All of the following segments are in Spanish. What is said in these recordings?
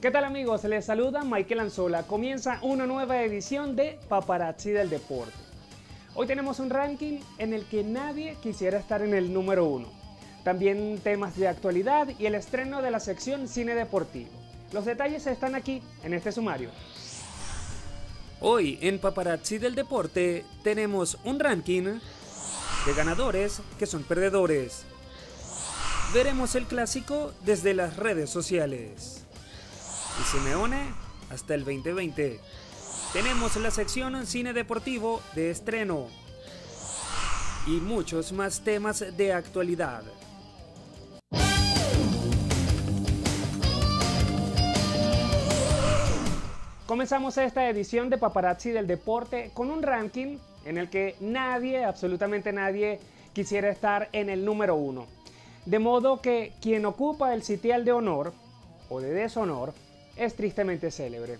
¿Qué tal amigos? Les saluda Michael Anzola. Comienza una nueva edición de Paparazzi del Deporte. Hoy tenemos un ranking en el que nadie quisiera estar en el número uno. También temas de actualidad y el estreno de la sección Cine Deportivo. Los detalles están aquí en este sumario. Hoy en Paparazzi del Deporte tenemos un ranking de ganadores que son perdedores. Veremos el clásico desde las redes sociales. Y Simeone hasta el 2020. Tenemos la sección Cine Deportivo de estreno. Y muchos más temas de actualidad. Comenzamos esta edición de Paparazzi del Deporte con un ranking en el que nadie, absolutamente nadie, quisiera estar en el número uno. De modo que quien ocupa el sitial de honor o de deshonor es tristemente célebre.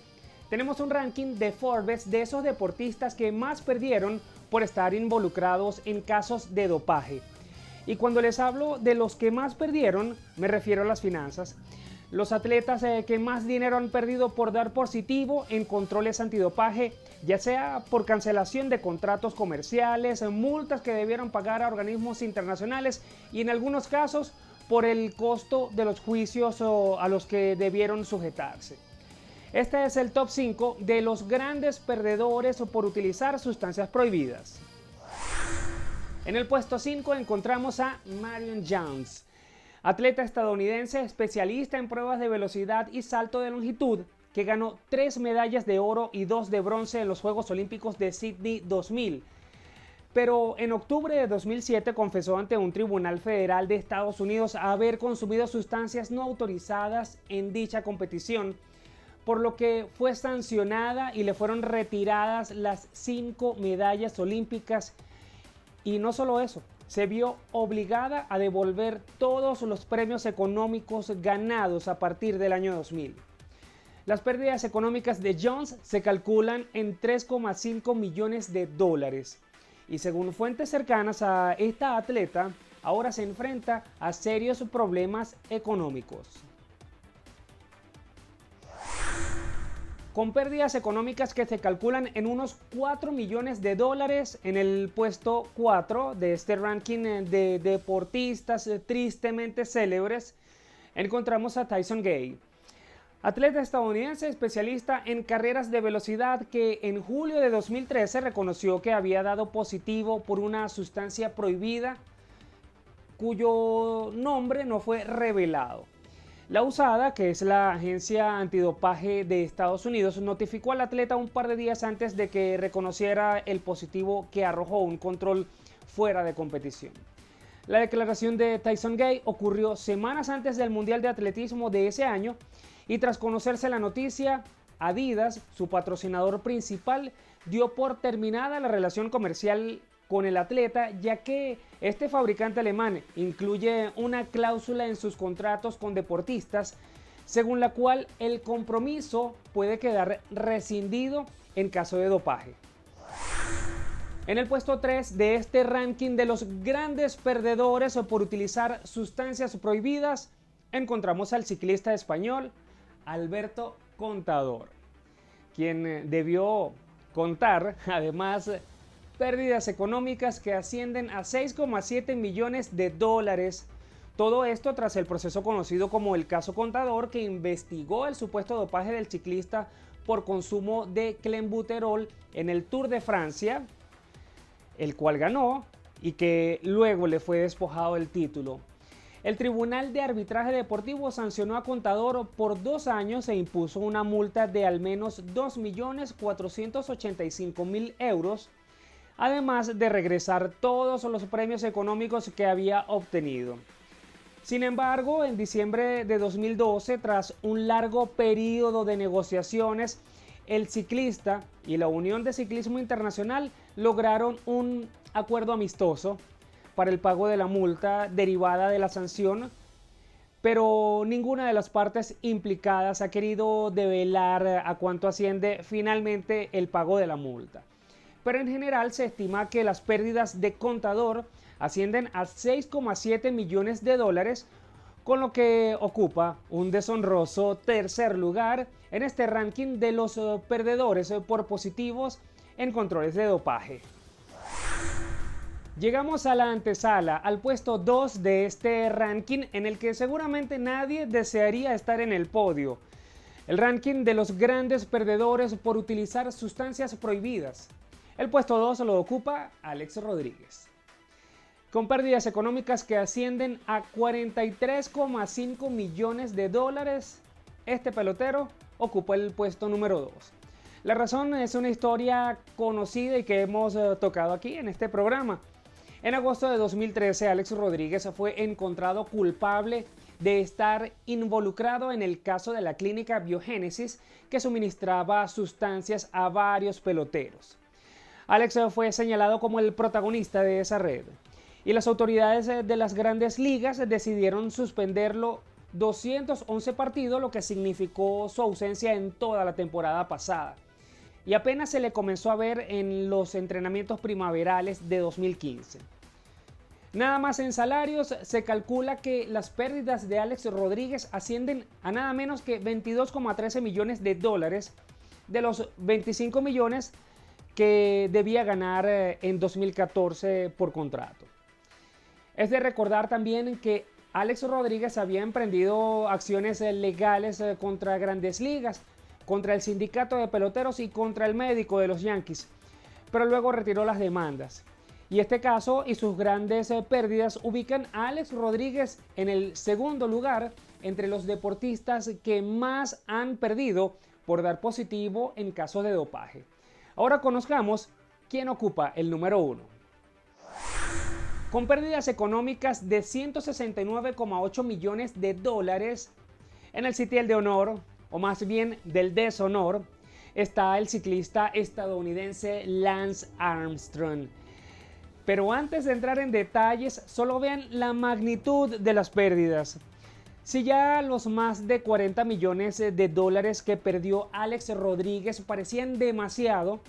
Tenemos un ranking de Forbes de esos deportistas que más perdieron por estar involucrados en casos de dopaje. Y cuando les hablo de los que más perdieron, me refiero a las finanzas. Los atletas eh, que más dinero han perdido por dar positivo en controles antidopaje, ya sea por cancelación de contratos comerciales, multas que debieron pagar a organismos internacionales y en algunos casos por el costo de los juicios a los que debieron sujetarse. Este es el top 5 de los grandes perdedores por utilizar sustancias prohibidas. En el puesto 5 encontramos a Marion Jones atleta estadounidense especialista en pruebas de velocidad y salto de longitud, que ganó tres medallas de oro y dos de bronce en los Juegos Olímpicos de Sydney 2000. Pero en octubre de 2007 confesó ante un tribunal federal de Estados Unidos haber consumido sustancias no autorizadas en dicha competición, por lo que fue sancionada y le fueron retiradas las cinco medallas olímpicas. Y no solo eso, se vio obligada a devolver todos los premios económicos ganados a partir del año 2000. Las pérdidas económicas de Jones se calculan en 3,5 millones de dólares y según fuentes cercanas a esta atleta, ahora se enfrenta a serios problemas económicos. con pérdidas económicas que se calculan en unos 4 millones de dólares en el puesto 4 de este ranking de deportistas tristemente célebres. Encontramos a Tyson Gay, atleta estadounidense especialista en carreras de velocidad que en julio de 2013 reconoció que había dado positivo por una sustancia prohibida cuyo nombre no fue revelado. La USADA, que es la agencia antidopaje de Estados Unidos, notificó al atleta un par de días antes de que reconociera el positivo que arrojó un control fuera de competición. La declaración de Tyson Gay ocurrió semanas antes del Mundial de Atletismo de ese año y tras conocerse la noticia, Adidas, su patrocinador principal, dio por terminada la relación comercial con el atleta, ya que este fabricante alemán incluye una cláusula en sus contratos con deportistas, según la cual el compromiso puede quedar rescindido en caso de dopaje. En el puesto 3 de este ranking de los grandes perdedores por utilizar sustancias prohibidas, encontramos al ciclista español Alberto Contador, quien debió contar además pérdidas económicas que ascienden a 6,7 millones de dólares. Todo esto tras el proceso conocido como el caso Contador que investigó el supuesto dopaje del ciclista por consumo de clenbuterol en el Tour de Francia, el cual ganó y que luego le fue despojado el título. El Tribunal de Arbitraje Deportivo sancionó a Contador por dos años e impuso una multa de al menos 2.485.000 euros además de regresar todos los premios económicos que había obtenido. Sin embargo, en diciembre de 2012, tras un largo periodo de negociaciones, el ciclista y la Unión de Ciclismo Internacional lograron un acuerdo amistoso para el pago de la multa derivada de la sanción, pero ninguna de las partes implicadas ha querido develar a cuánto asciende finalmente el pago de la multa pero en general se estima que las pérdidas de contador ascienden a 6,7 millones de dólares con lo que ocupa un deshonroso tercer lugar en este ranking de los perdedores por positivos en controles de dopaje. Llegamos a la antesala, al puesto 2 de este ranking en el que seguramente nadie desearía estar en el podio. El ranking de los grandes perdedores por utilizar sustancias prohibidas. El puesto 2 lo ocupa Alex Rodríguez con pérdidas económicas que ascienden a 43,5 millones de dólares. Este pelotero ocupó el puesto número 2. La razón es una historia conocida y que hemos eh, tocado aquí en este programa. En agosto de 2013, Alex Rodríguez fue encontrado culpable de estar involucrado en el caso de la clínica Biogénesis que suministraba sustancias a varios peloteros. Alex fue señalado como el protagonista de esa red y las autoridades de las grandes ligas decidieron suspenderlo 211 partidos, lo que significó su ausencia en toda la temporada pasada. Y apenas se le comenzó a ver en los entrenamientos primaverales de 2015. Nada más en salarios, se calcula que las pérdidas de Alex Rodríguez ascienden a nada menos que 22,13 millones de dólares de los 25 millones que debía ganar eh, en 2014 por contrato. Es de recordar también que Alex Rodríguez había emprendido acciones eh, legales eh, contra grandes ligas, contra el sindicato de peloteros y contra el médico de los Yankees, pero luego retiró las demandas. Y este caso y sus grandes eh, pérdidas ubican a Alex Rodríguez en el segundo lugar entre los deportistas que más han perdido por dar positivo en casos de dopaje. Ahora conozcamos quién ocupa el número uno con pérdidas económicas de 169,8 millones de dólares. En el sitial de honor, o más bien del deshonor, está el ciclista estadounidense Lance Armstrong. Pero antes de entrar en detalles, solo vean la magnitud de las pérdidas. Si ya los más de 40 millones de dólares que perdió Alex Rodríguez parecían demasiado,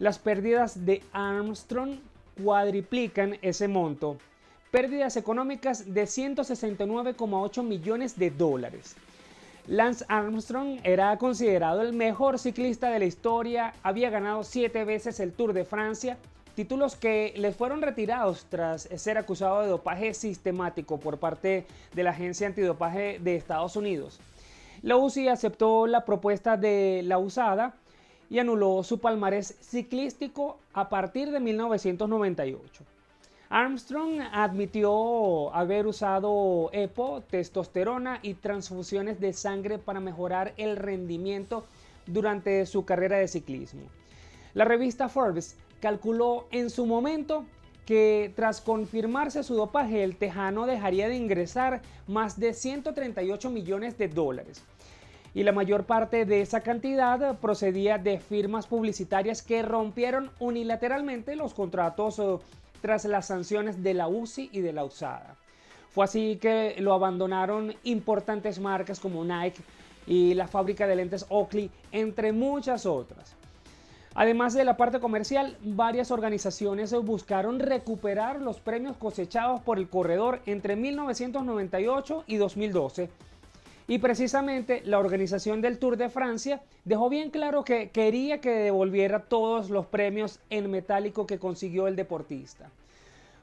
las pérdidas de Armstrong cuadriplican ese monto. Pérdidas económicas de 169,8 millones de dólares. Lance Armstrong era considerado el mejor ciclista de la historia, había ganado siete veces el Tour de Francia, títulos que le fueron retirados tras ser acusado de dopaje sistemático por parte de la agencia antidopaje de Estados Unidos. La UCI aceptó la propuesta de la USADA y anuló su palmarés ciclístico a partir de 1998. Armstrong admitió haber usado EPO, testosterona y transfusiones de sangre para mejorar el rendimiento durante su carrera de ciclismo. La revista Forbes calculó en su momento que tras confirmarse su dopaje el tejano dejaría de ingresar más de 138 millones de dólares y la mayor parte de esa cantidad procedía de firmas publicitarias que rompieron unilateralmente los contratos eh, tras las sanciones de la UCI y de la USADA. Fue así que lo abandonaron importantes marcas como Nike y la fábrica de lentes Oakley, entre muchas otras. Además de la parte comercial, varias organizaciones buscaron recuperar los premios cosechados por el corredor entre 1998 y 2012 y precisamente la organización del Tour de Francia dejó bien claro que quería que devolviera todos los premios en metálico que consiguió el deportista.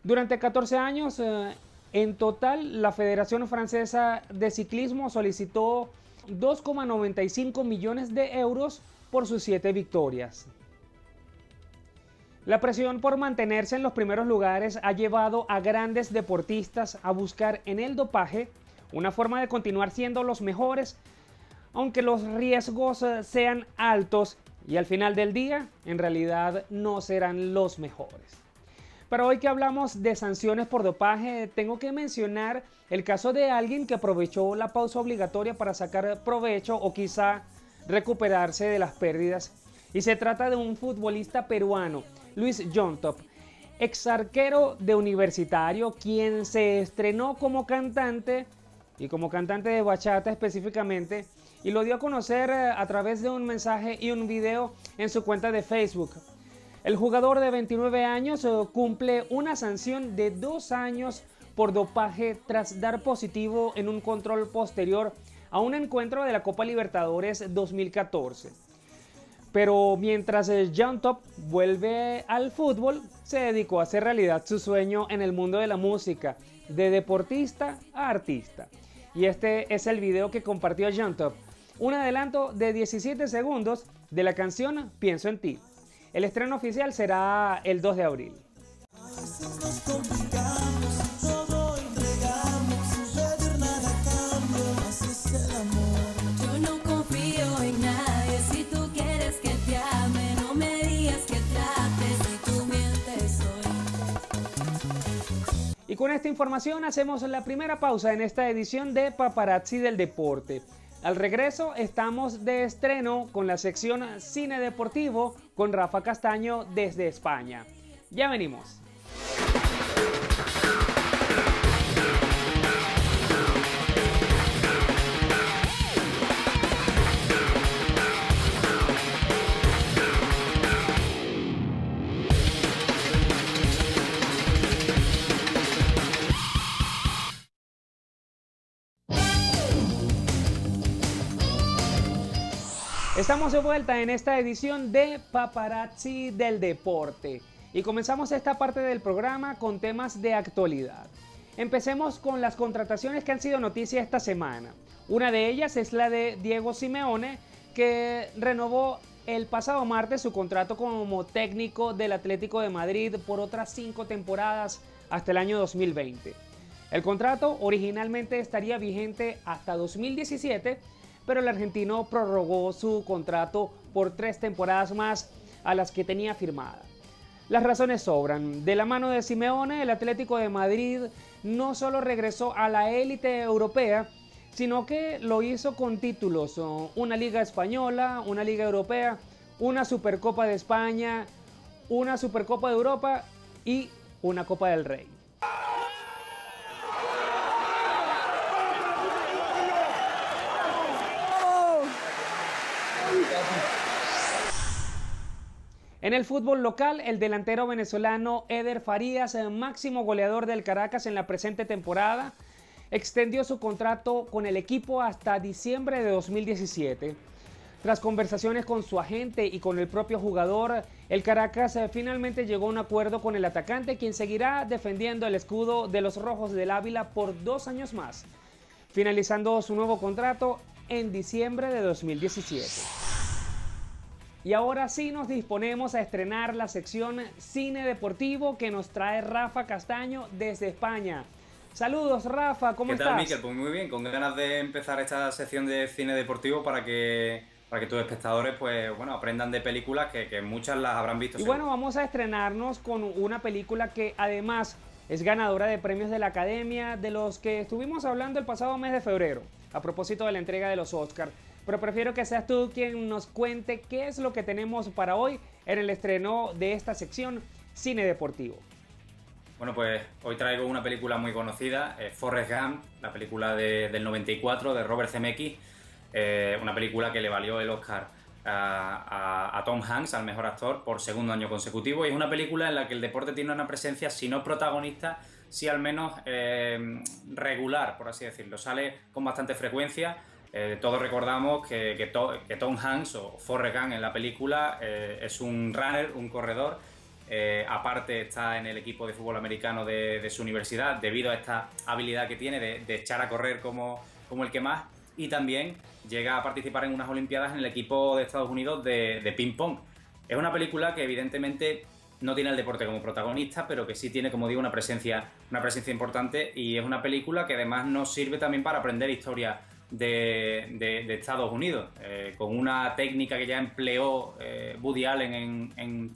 Durante 14 años, eh, en total, la Federación Francesa de Ciclismo solicitó 2,95 millones de euros por sus siete victorias. La presión por mantenerse en los primeros lugares ha llevado a grandes deportistas a buscar en el dopaje una forma de continuar siendo los mejores, aunque los riesgos eh, sean altos y al final del día en realidad no serán los mejores. Pero hoy que hablamos de sanciones por dopaje, tengo que mencionar el caso de alguien que aprovechó la pausa obligatoria para sacar provecho o quizá recuperarse de las pérdidas. Y se trata de un futbolista peruano, Luis Jontop, ex arquero de universitario, quien se estrenó como cantante y como cantante de bachata específicamente, y lo dio a conocer eh, a través de un mensaje y un video en su cuenta de Facebook. El jugador de 29 años eh, cumple una sanción de dos años por dopaje tras dar positivo en un control posterior a un encuentro de la Copa Libertadores 2014. Pero mientras John Top vuelve al fútbol, se dedicó a hacer realidad su sueño en el mundo de la música, de deportista a artista. Y este es el video que compartió John Top, un adelanto de 17 segundos de la canción Pienso en ti. El estreno oficial será el 2 de abril. Y con esta información hacemos la primera pausa en esta edición de Paparazzi del Deporte. Al regreso estamos de estreno con la sección Cine Deportivo con Rafa Castaño desde España. Ya venimos. Estamos de vuelta en esta edición de Paparazzi del Deporte y comenzamos esta parte del programa con temas de actualidad. Empecemos con las contrataciones que han sido noticia esta semana. Una de ellas es la de Diego Simeone, que renovó el pasado martes su contrato como técnico del Atlético de Madrid por otras cinco temporadas hasta el año 2020. El contrato originalmente estaría vigente hasta 2017 pero el argentino prorrogó su contrato por tres temporadas más a las que tenía firmada. Las razones sobran. De la mano de Simeone, el Atlético de Madrid no solo regresó a la élite europea, sino que lo hizo con títulos, una liga española, una liga europea, una Supercopa de España, una Supercopa de Europa y una Copa del Rey. En el fútbol local, el delantero venezolano Eder Farías, máximo goleador del Caracas en la presente temporada, extendió su contrato con el equipo hasta diciembre de 2017. Tras conversaciones con su agente y con el propio jugador, el Caracas eh, finalmente llegó a un acuerdo con el atacante, quien seguirá defendiendo el escudo de los Rojos del Ávila por dos años más, finalizando su nuevo contrato en diciembre de 2017. Y ahora sí nos disponemos a estrenar la sección Cine Deportivo que nos trae Rafa Castaño desde España. Saludos Rafa, ¿cómo estás? ¿Qué tal, Miquel? Pues muy bien, con ganas de empezar esta sección de cine deportivo para que, para que tus espectadores pues, bueno, aprendan de películas que, muchas las habrán visto. Y bueno, vamos a estrenarnos con una película que además es ganadora de premios de la Academia, de los que estuvimos hablando el pasado mes de febrero, a propósito de la entrega de los Oscars pero prefiero que seas tú quien nos cuente qué es lo que tenemos para hoy en el estreno de esta sección Cine Deportivo. Bueno, pues hoy traigo una película muy conocida, eh, Forrest Gump, la película del 94 de Robert Zemeckis, eh, una película que le valió el Oscar a, Tom Hanks, al mejor actor, por segundo año consecutivo. Y es una película en la que el deporte tiene una presencia, si no protagonista, si al menos eh, regular, por así decirlo. Sale con bastante frecuencia eh, todos recordamos que, Tom Hanks o Forrest Gump en la película eh, es un runner, un corredor. Eh, aparte está en el equipo de fútbol americano de, su universidad debido a esta habilidad que tiene de, echar a correr como, como, el que más. Y también llega a participar en unas Olimpiadas en el equipo de Estados Unidos de, de ping pong. Es una película que evidentemente no tiene el deporte como protagonista, pero que sí tiene, como digo, una presencia, una presencia importante y es una película que además nos sirve también para aprender historia de, Estados Unidos, eh, con una técnica que ya empleó eh, Woody Allen en, en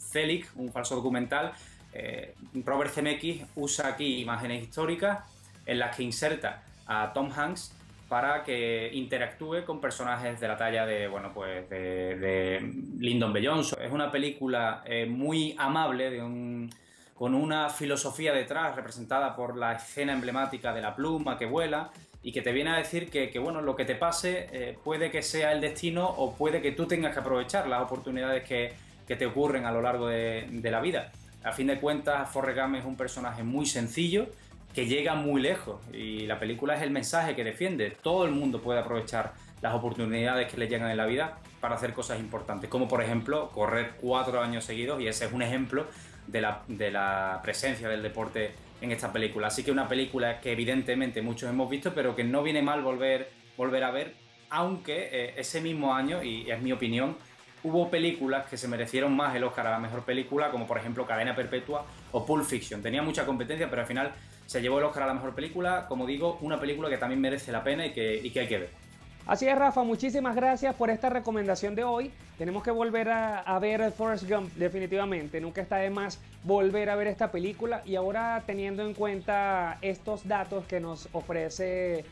un falso documental. Eh, Robert Zemeckis usa aquí imágenes históricas en las que inserta a Tom Hanks para que interactúe con personajes de la talla de, bueno, pues de, Lyndon B. Johnson. Es una película muy amable, de con una filosofía detrás representada por la escena emblemática de la pluma que vuela y que te viene a decir que, bueno, lo que te pase eh, puede que sea el destino o puede que tú tengas que aprovechar las oportunidades que, te ocurren a lo largo de, la vida. A fin de cuentas, Forrest Gump es un personaje muy sencillo, que llega muy lejos y la película es el mensaje que defiende. Todo el mundo puede aprovechar las oportunidades que le llegan en la vida para hacer cosas importantes, como por ejemplo correr cuatro años seguidos y ese es un ejemplo de la, de la presencia del deporte en esta película. Así que una película que evidentemente muchos hemos visto, pero que no viene mal volver, volver a ver, aunque eh, ese mismo año, y es mi opinión, hubo películas que se merecieron más el Oscar a la mejor película, como por ejemplo Cadena Perpetua o Pulp Fiction. Tenía mucha competencia, pero al final se llevó el Oscar a la mejor película, como digo, una película que también merece la pena y que, y que hay que ver. Así es, Rafa, muchísimas gracias por esta recomendación de hoy. Tenemos que volver a, a, ver Forrest Gump, definitivamente. Nunca está de más volver a ver esta película. Y ahora, teniendo en cuenta estos datos que nos ofrece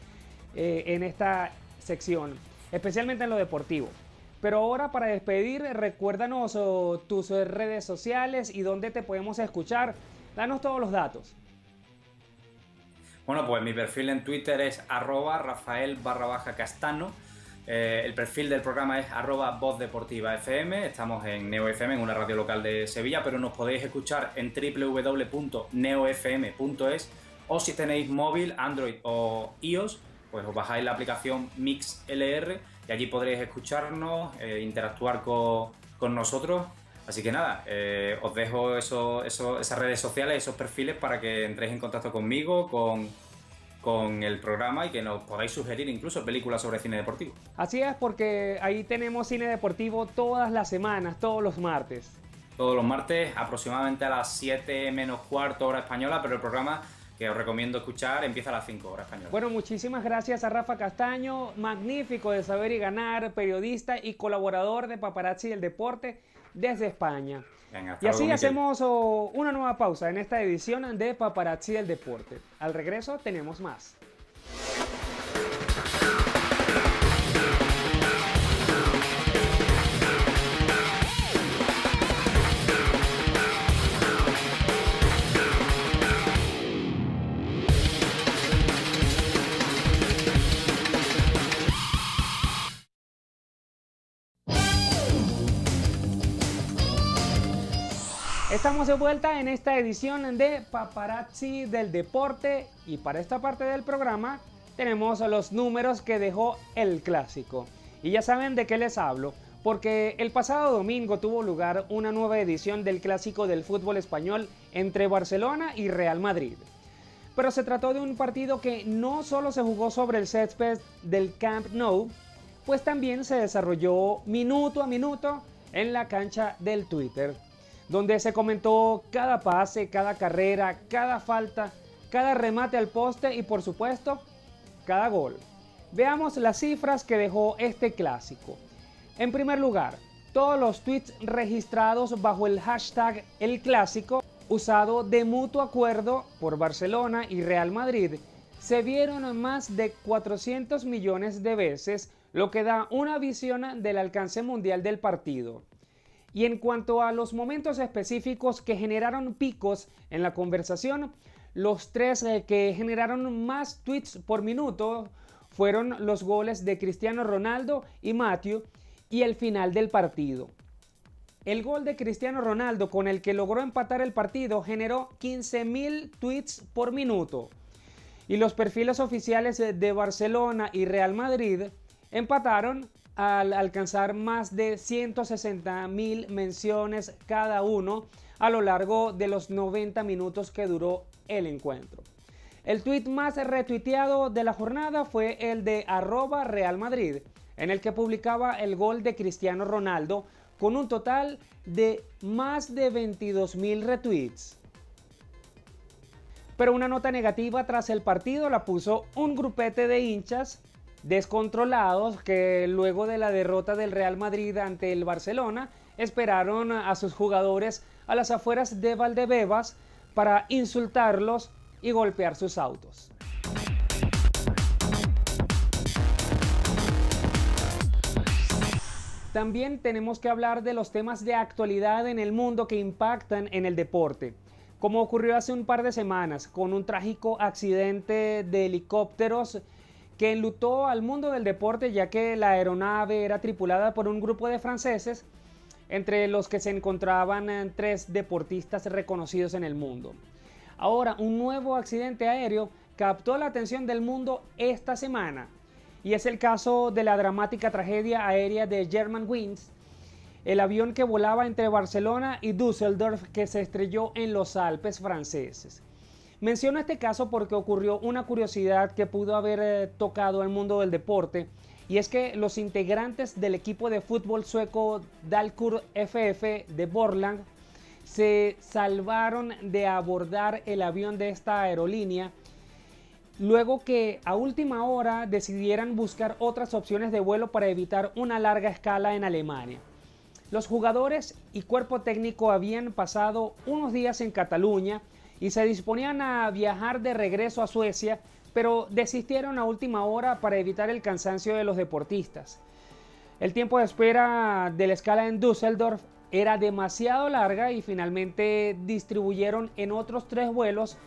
eh, en esta sección, especialmente en lo deportivo. Pero ahora, para despedir, recuérdanos oh, tus redes sociales y dónde te podemos escuchar. Danos todos los datos. Bueno, pues mi perfil en Twitter es arroba rafael barra baja castano. Eh, el perfil del programa es arroba voz deportiva FM. Estamos en Neo FM, en una radio local de Sevilla, pero nos podéis escuchar en www.neofm.es o si tenéis móvil, Android o iOS, pues os bajáis la aplicación MixLR y allí podréis escucharnos, eh, interactuar con, con nosotros Así que nada, eh, os dejo eso, esas redes sociales, esos perfiles para que entréis en contacto conmigo, con, con el programa y que nos podáis sugerir incluso películas sobre cine deportivo. Así es, porque ahí tenemos cine deportivo todas las semanas, todos los martes. Todos los martes, aproximadamente a las 7 menos cuarto hora española, pero el programa que os recomiendo escuchar empieza a las 5 horas española. Bueno, muchísimas gracias a Rafa Castaño, magnífico de saber y ganar, periodista y colaborador de Paparazzi del Deporte desde España. y así hacemos oh, una nueva pausa en esta edición de Paparazzi del Deporte. Al regreso tenemos más. Estamos de vuelta en esta edición de Paparazzi del Deporte y para esta parte del programa tenemos los números que dejó el clásico. Y ya saben de qué les hablo, porque el pasado domingo tuvo lugar una nueva edición del clásico del fútbol español entre Barcelona y Real Madrid. Pero se trató de un partido que no solo se jugó sobre el césped del Camp Nou, pues también se desarrolló minuto a minuto en la cancha del Twitter donde se comentó cada pase, cada carrera, cada falta, cada remate al poste y por supuesto, cada gol. Veamos las cifras que dejó este clásico. En primer lugar, todos los tweets registrados bajo el hashtag El Clásico, usado de mutuo acuerdo por Barcelona y Real Madrid, se vieron más de 400 millones de veces, lo que da una visión del alcance mundial del partido. Y en cuanto a los momentos específicos que generaron picos en la conversación, los tres eh, que generaron más tweets por minuto fueron los goles de Cristiano Ronaldo y Matthew y el final del partido. El gol de Cristiano Ronaldo con el que logró empatar el partido generó 15.000 tweets por minuto. Y los perfiles oficiales de Barcelona y Real Madrid empataron al alcanzar más de 160 mil menciones cada uno a lo largo de los 90 minutos que duró el encuentro. El tweet más retuiteado de la jornada fue el de arroba Real Madrid, en el que publicaba el gol de Cristiano Ronaldo con un total de más de 22 mil retweets. Pero una nota negativa tras el partido la puso un grupete de hinchas descontrolados que luego de la derrota del Real Madrid ante el Barcelona esperaron a sus jugadores a las afueras de Valdebebas para insultarlos y golpear sus autos. También tenemos que hablar de los temas de actualidad en el mundo que impactan en el deporte, como ocurrió hace un par de semanas con un trágico accidente de helicópteros que enlutó al mundo del deporte ya que la aeronave era tripulada por un grupo de franceses, entre los que se encontraban eh, tres deportistas reconocidos en el mundo. Ahora, un nuevo accidente aéreo captó la atención del mundo esta semana y es el caso de la dramática tragedia aérea de Germanwings, el avión que volaba entre Barcelona y Düsseldorf que se estrelló en los Alpes franceses. Menciono este caso porque ocurrió una curiosidad que pudo haber eh, tocado el mundo del deporte y es que los integrantes del equipo de fútbol sueco Dalkurd FF de Borland se salvaron de abordar el avión de esta aerolínea luego que a última hora decidieran buscar otras opciones de vuelo para evitar una larga escala en Alemania. Los jugadores y cuerpo técnico habían pasado unos días en Cataluña y se disponían a viajar de regreso a Suecia, pero desistieron a última hora para evitar el cansancio de los deportistas. El tiempo de espera de la escala en Düsseldorf era demasiado larga y finalmente distribuyeron en otros tres vuelos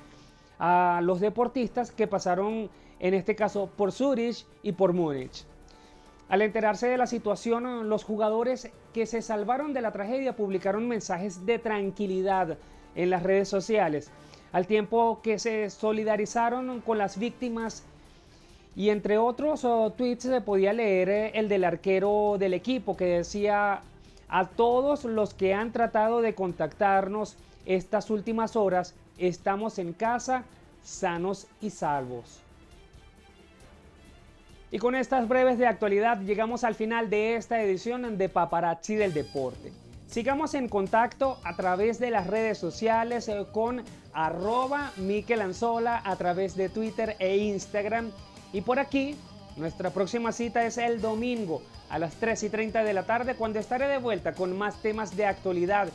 a los deportistas que pasaron en este caso por Zurich y por Múnich. Al enterarse de la situación, los jugadores que se salvaron de la tragedia publicaron mensajes de tranquilidad en las redes sociales al tiempo que se solidarizaron con las víctimas y entre otros oh, tweets se podía leer eh, el del arquero del equipo que decía a todos los que han tratado de contactarnos estas últimas horas, estamos en casa, sanos y salvos. Y con estas breves de actualidad llegamos al final de esta edición de Paparazzi del Deporte. Sigamos en contacto a través de las redes sociales eh, con arroba Miquel Anzola a través de Twitter e Instagram. Y por aquí, nuestra próxima cita es el domingo a las 3 y 30 de la tarde cuando estaré de vuelta con más temas de actualidad.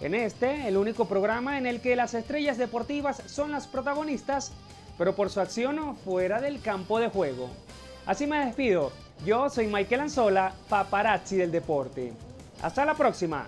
En este, el único programa en el que las estrellas deportivas son las protagonistas, pero por su acción fuera del campo de juego. Así me despido. Yo soy Michael Anzola, paparazzi del deporte. Hasta la próxima.